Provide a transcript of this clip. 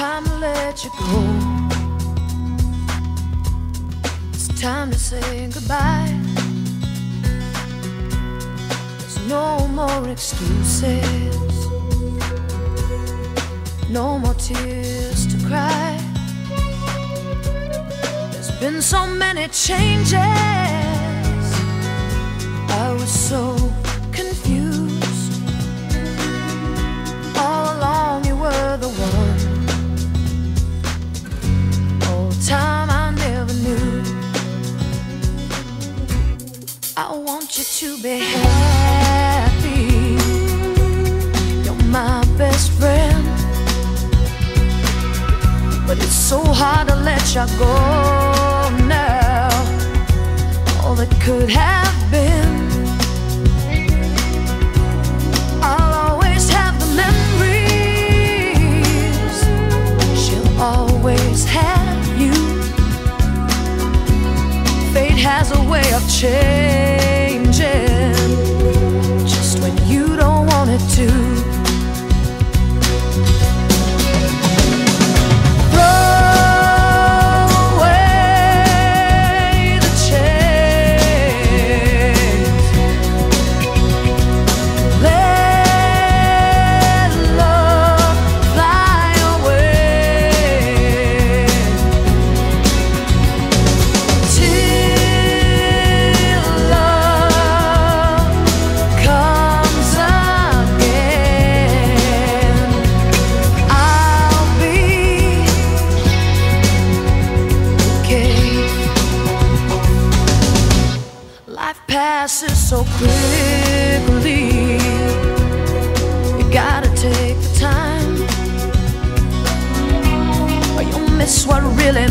let you go. It's time to say goodbye. There's no more excuses, no more tears to cry. There's been so many changes. I was so I want you to be happy. You're my best friend. But it's so hard to let you go has a way of changing passes so quickly. You gotta take the time, or you'll miss what really